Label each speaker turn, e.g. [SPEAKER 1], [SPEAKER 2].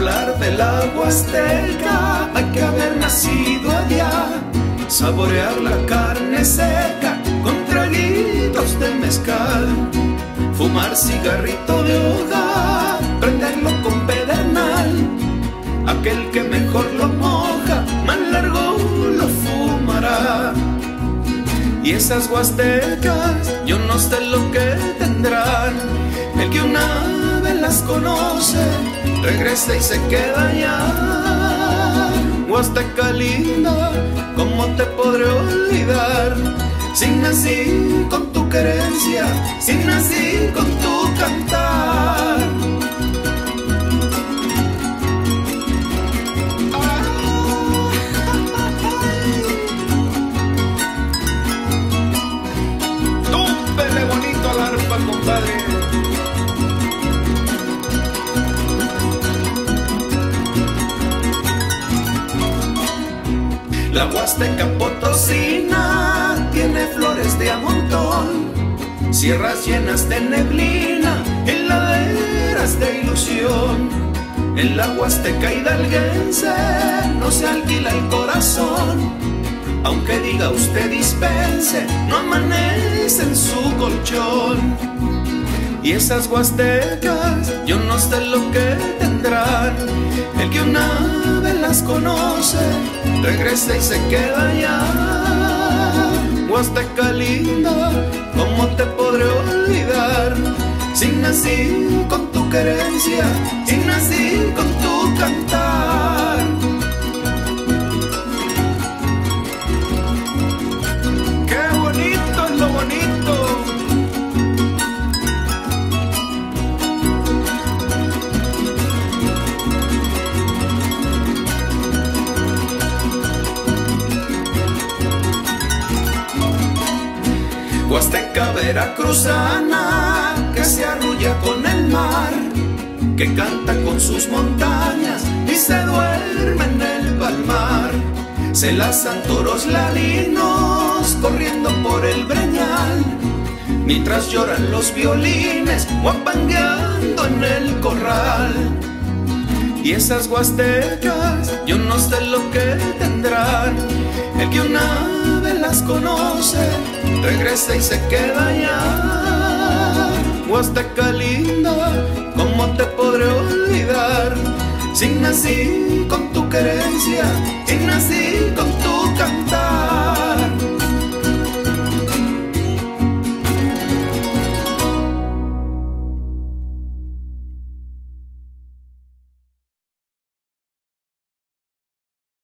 [SPEAKER 1] la Huasteca hay que haber nacido allá, saborear la carne seca con traguitos de mezcal, fumar cigarrito de hoja, prenderlo con pedernal, aquel que mejor lo moja, más largo lo fumará. Y esas huastecas, yo no sé lo que tendrán, el que una vez las conoce, regresa y se queda allá. Huasteca linda, ¿cómo te podré olvidar? Si nací con tu querencia, si nací con tu cantar. Túmpele bonito al arpa, compadre. La Huasteca Potosina tiene flores de a montón, sierras llenas de neblina, heladeras de ilusión. En la Huasteca hidalguense no se alquila el corazón, aunque diga usted dispense, no amanece en su colchón. Y esas huastecas, yo no sé lo que tendrán. El que una vez las conoce, regresa y se queda allá. Huasteca linda, ¿cómo te podré olvidar? Si nací con tu querencia, si nací con tu cantar. Veracruzana que se arrulla con el mar, que canta con sus montañas y se duerme en el palmar. Se lazan toros lalinos corriendo por el breñal, mientras lloran los violines guapangueando en el corral. Y esas huastecas, yo no sé lo que tendrán. El que una vez las conoce, regresa y se queda allá. Huasteca linda, ¿cómo te podré olvidar? Si nací con tu querencia, si nací con tu cantar.